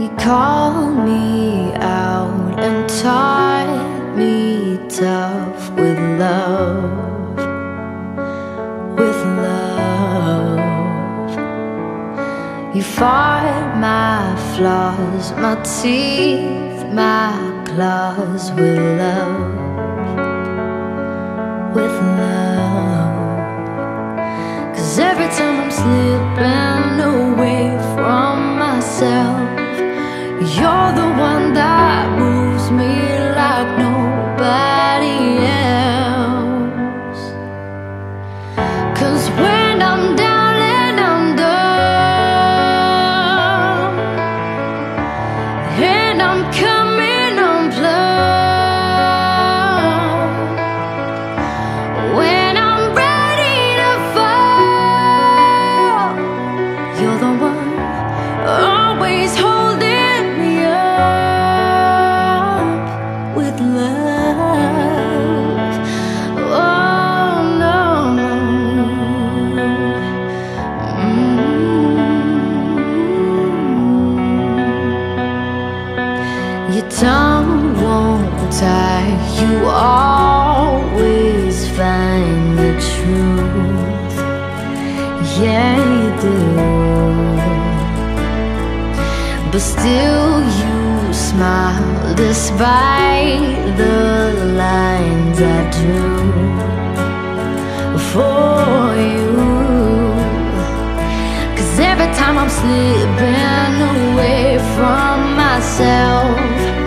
You called me out and taught me tough with love, with love. You fought my flaws, my teeth, my claws with love, with love. Cause every time I'm slipping away you're the one that You always find the truth. Yeah, you do. But still you smile despite the lines I drew for you Cause every time I'm slipping away from myself